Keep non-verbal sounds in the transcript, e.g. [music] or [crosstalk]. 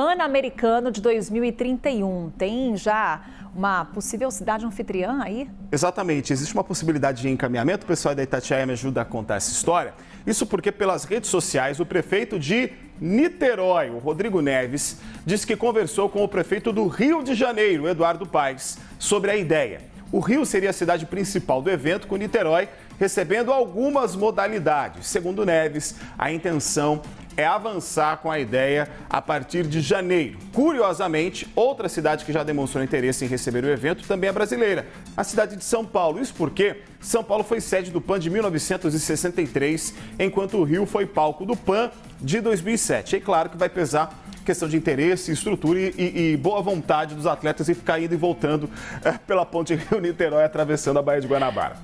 Pan-Americano de 2031. Tem já uma possível cidade anfitriã aí? Exatamente. Existe uma possibilidade de encaminhamento. O pessoal da Itatiaia me ajuda a contar essa história. Isso porque, pelas redes sociais, o prefeito de Niterói, o Rodrigo Neves, disse que conversou com o prefeito do Rio de Janeiro, Eduardo Paes, sobre a ideia. O Rio seria a cidade principal do evento, com Niterói recebendo algumas modalidades. Segundo Neves, a intenção é avançar com a ideia a partir de janeiro. Curiosamente, outra cidade que já demonstrou interesse em receber o evento também é brasileira, a cidade de São Paulo. Isso porque São Paulo foi sede do PAN de 1963, enquanto o Rio foi palco do PAN de 2007. E claro que vai pesar questão de interesse, estrutura e, e, e, boa vontade dos atletas e ficar indo e voltando é, pela ponte [laughs] Rio-Niterói, atravessando a Baía de Guanabara.